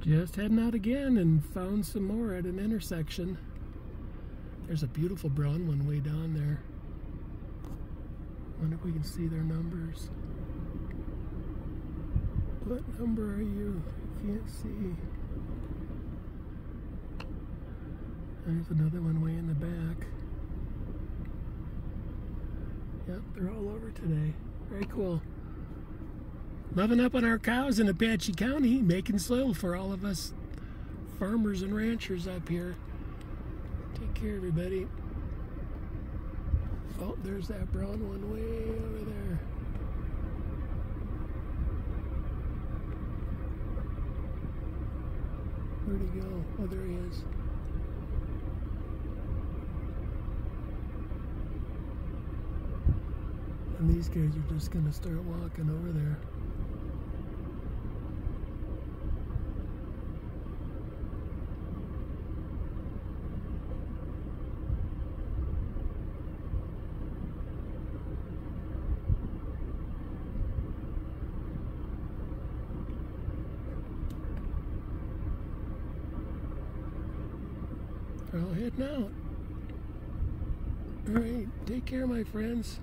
Just heading out again and found some more at an intersection. There's a beautiful brown one way down there. Wonder if we can see their numbers. What number are you? Can't see. There's another one way in the back. Yep, they're all over today. Very cool. Loving up on our cows in Apache County, making soil for all of us farmers and ranchers up here. Take care, everybody. Oh, there's that brown one way over there. Where'd he go? Oh, there he is. And these guys are just going to start walking over there. They're all heading out. All right, take care, my friends.